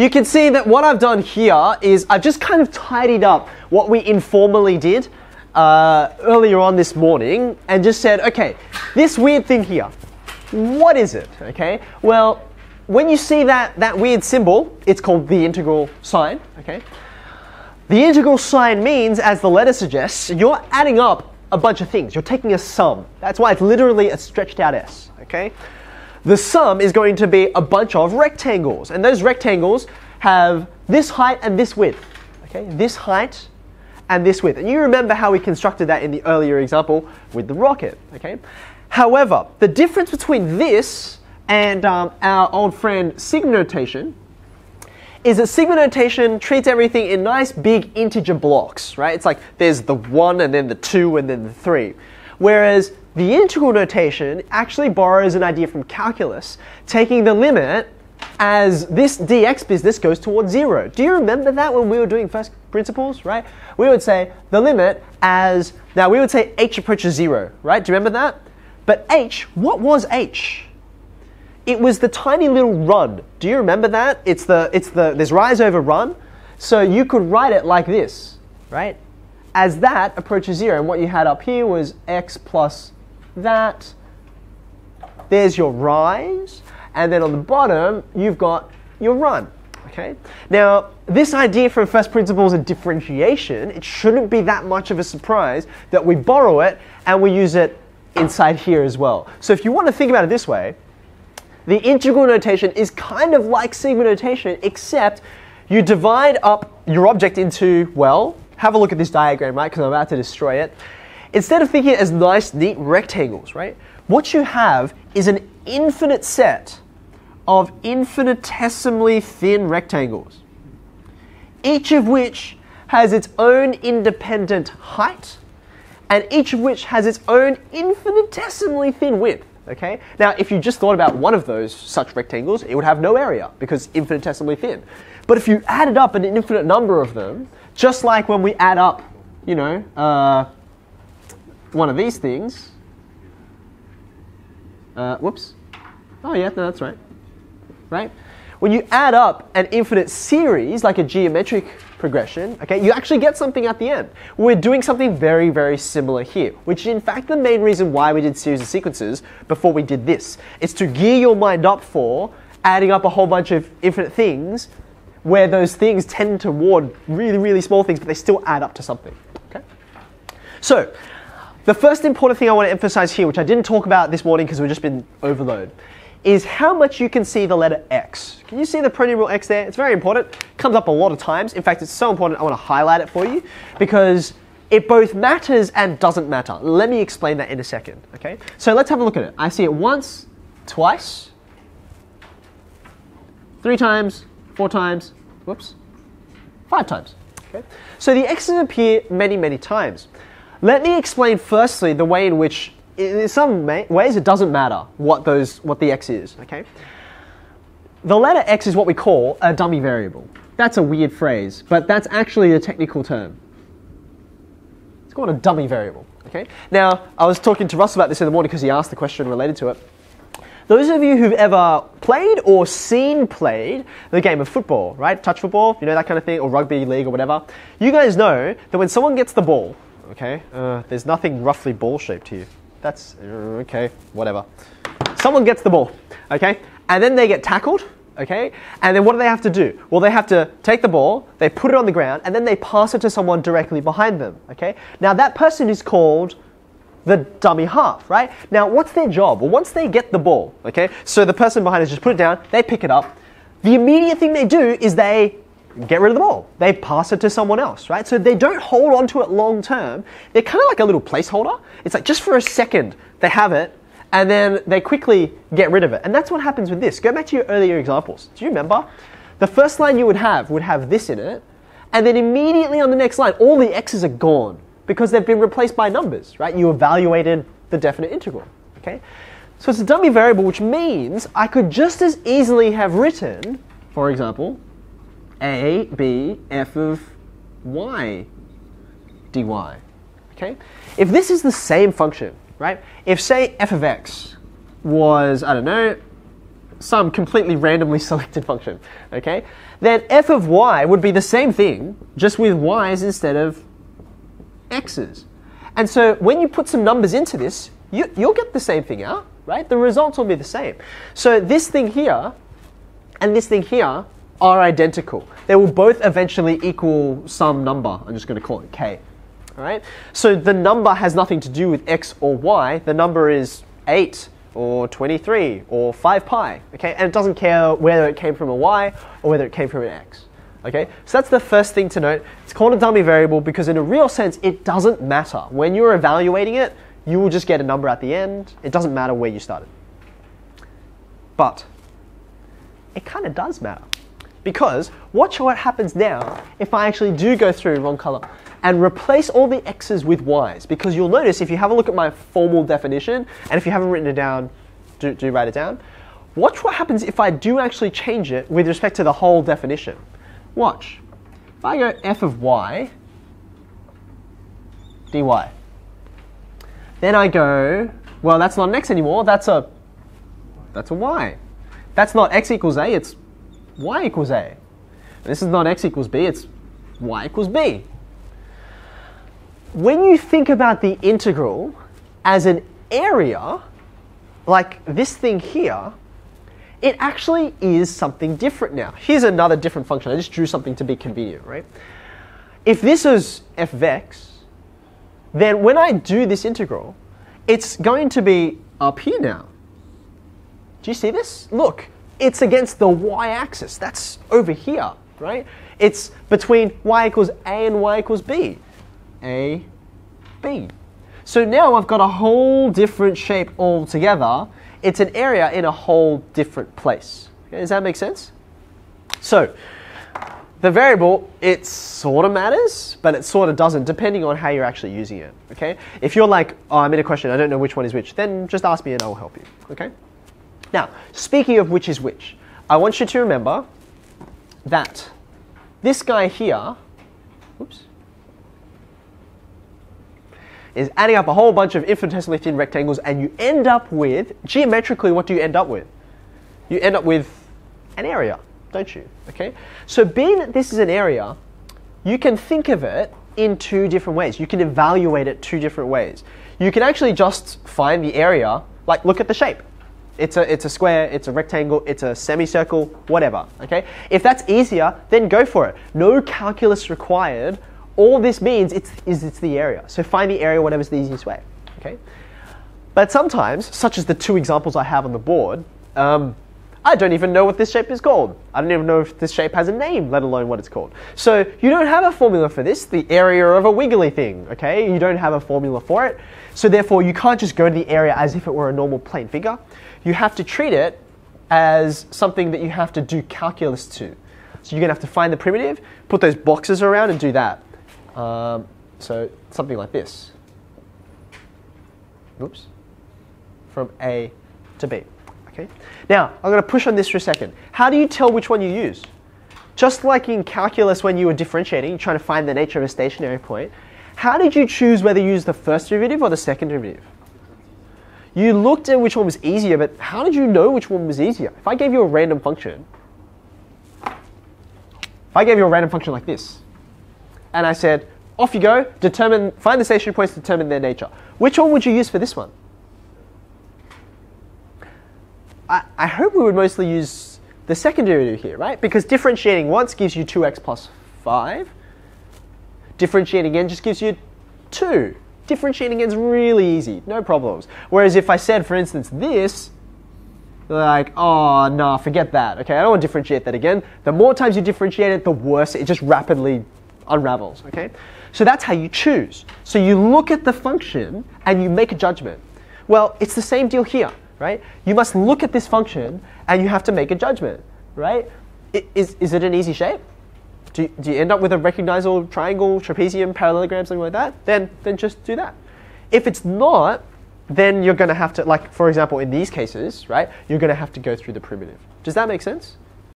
you can see that what I've done here is I've just kind of tidied up what we informally did uh, earlier on this morning and just said, okay, this weird thing here, what is it? Okay, well, when you see that, that weird symbol, it's called the integral sign, okay? The integral sign means, as the letter suggests, you're adding up a bunch of things. You're taking a sum. That's why it's literally a stretched out S, okay? The sum is going to be a bunch of rectangles, and those rectangles have this height and this width, okay? This height and this width. And you remember how we constructed that in the earlier example with the rocket, okay? However, the difference between this and um, our old friend sigma notation is that sigma notation treats everything in nice big integer blocks, right? It's like there's the 1 and then the 2 and then the 3. Whereas the integral notation actually borrows an idea from calculus, taking the limit as this dx business goes towards 0. Do you remember that when we were doing first principles, right? We would say the limit as, now we would say h approaches 0, right? Do you remember that? But h, what was h? It was the tiny little run. Do you remember that? It's the, it's the, there's rise over run. So you could write it like this, right? As that approaches zero, and what you had up here was x plus that. There's your rise, and then on the bottom, you've got your run. Okay. Now, this idea from first principles of differentiation, it shouldn't be that much of a surprise that we borrow it and we use it inside here as well. So if you want to think about it this way, the integral notation is kind of like sigma notation, except you divide up your object into, well, have a look at this diagram, right? Because I'm about to destroy it. Instead of thinking as nice, neat rectangles, right? What you have is an infinite set of infinitesimally thin rectangles, each of which has its own independent height, and each of which has its own infinitesimally thin width. Okay? Now, if you just thought about one of those such rectangles, it would have no area because infinitesimally thin. But if you added up an infinite number of them, just like when we add up, you know, uh, one of these things, uh, whoops. Oh, yeah, no, that's right. Right? When you add up an infinite series, like a geometric progression, okay, you actually get something at the end. We're doing something very, very similar here, which is in fact the main reason why we did series of sequences before we did this. It's to gear your mind up for adding up a whole bunch of infinite things where those things tend toward really, really small things, but they still add up to something. Okay? So, the first important thing I want to emphasize here, which I didn't talk about this morning because we've just been overload, is how much you can see the letter X. Can you see the pronumeral X there? It's very important. It comes up a lot of times. In fact, it's so important I want to highlight it for you because it both matters and doesn't matter. Let me explain that in a second, okay? So let's have a look at it. I see it once, twice, three times, four times, whoops, five times, okay? So the X's appear many, many times. Let me explain firstly the way in which in some ways it doesn't matter what those what the x is okay? The letter x is what we call a dummy variable. That's a weird phrase but that's actually a technical term. It's called a dummy variable okay? Now i was talking to russ about this in the morning because he asked the question related to it. Those of you who've ever played or seen played the game of football right? Touch football you know that kind of thing or rugby league or whatever you guys know that when someone gets the ball okay uh, there's nothing roughly ball shaped here that's uh, okay, whatever. Someone gets the ball, okay, and then they get tackled, okay, and then what do they have to do? Well, they have to take the ball, they put it on the ground, and then they pass it to someone directly behind them, okay. Now that person is called the dummy half, right? Now, what's their job? Well, once they get the ball, okay, so the person behind us just put it down, they pick it up. The immediate thing they do is they get rid of the ball. They pass it to someone else, right? So they don't hold on to it long term. They're kind of like a little placeholder. It's like just for a second they have it and then they quickly get rid of it. And that's what happens with this. Go back to your earlier examples. Do you remember? The first line you would have would have this in it, and then immediately on the next line, all the x's are gone because they've been replaced by numbers, right? You evaluated the definite integral, okay? So it's a dummy variable, which means I could just as easily have written, for example, a, B, f of y dy. Okay? If this is the same function, right? If say f of x was, I don't know, some completely randomly selected function, okay? Then f of y would be the same thing, just with y's instead of x's. And so when you put some numbers into this, you, you'll get the same thing out, right? The results will be the same. So this thing here and this thing here are identical. They will both eventually equal some number. I'm just going to call it k. All right? So the number has nothing to do with x or y. The number is 8 or 23 or 5 pi. Okay? And it doesn't care whether it came from a y or whether it came from an x. Okay? So that's the first thing to note. It's called a dummy variable because in a real sense it doesn't matter. When you're evaluating it, you will just get a number at the end. It doesn't matter where you started. But it kind of does matter. Because watch what happens now if I actually do go through wrong color and replace all the x's with y's. Because you'll notice if you have a look at my formal definition, and if you haven't written it down, do, do write it down. Watch what happens if I do actually change it with respect to the whole definition. Watch. If I go f of y dy, then I go, well, that's not an x anymore. That's a that's a y. That's not x equals a. It's y equals a. This is not x equals b. It's y equals b. When you think about the integral as an area, like this thing here, it actually is something different now. Here's another different function. I just drew something to be convenient, right? If this is f of x, then when I do this integral, it's going to be up here now. Do you see this? Look, it's against the y-axis. That's over here, right? It's between y equals a and y equals b. A, b. So now I've got a whole different shape altogether. It's an area in a whole different place. Okay, does that make sense? So, the variable, it sort of matters, but it sort of doesn't, depending on how you're actually using it. Okay? If you're like, oh, I'm in a question, I don't know which one is which, then just ask me and I'll help you. Okay? Now, speaking of which is which, I want you to remember that this guy here, oops, is adding up a whole bunch of infinitesimally thin rectangles, and you end up with, geometrically, what do you end up with? You end up with an area, don't you? Okay? So, being that this is an area, you can think of it in two different ways. You can evaluate it two different ways. You can actually just find the area, like look at the shape. It's a, it's a square, it's a rectangle, it's a semicircle, whatever, okay? If that's easier, then go for it. No calculus required. All this means it's, is it's the area. So find the area, whatever's the easiest way, okay? But sometimes, such as the two examples I have on the board, um, I don't even know what this shape is called. I don't even know if this shape has a name, let alone what it's called. So you don't have a formula for this, the area of a wiggly thing, okay? You don't have a formula for it. So therefore, you can't just go to the area as if it were a normal plane figure you have to treat it as something that you have to do calculus to. So you're going to have to find the primitive, put those boxes around, and do that. Um, so something like this. Oops. From A to B. Okay. Now I'm going to push on this for a second. How do you tell which one you use? Just like in calculus when you were differentiating, you're trying to find the nature of a stationary point, how did you choose whether you use the first derivative or the second derivative? You looked at which one was easier, but how did you know which one was easier? If I gave you a random function, if I gave you a random function like this, and I said, off you go, determine, find the stationary points, determine their nature. Which one would you use for this one? I, I hope we would mostly use the second derivative here, right? Because differentiating once gives you 2x plus 5. Differentiating again just gives you 2 differentiating again is really easy, no problems. Whereas if I said, for instance, this, like, oh, no, forget that. Okay, I don't want to differentiate that again. The more times you differentiate it, the worse it just rapidly unravels. Okay, so that's how you choose. So you look at the function and you make a judgment. Well, it's the same deal here, right? You must look at this function and you have to make a judgment, right? Is, is it an easy shape? do you, do you end up with a recognizable triangle, trapezium, parallelogram, something like that? Then, then just do that. If it's not, then you're going to have to, like, for example, in these cases, right, you're going to have to go through the primitive. Does that make sense?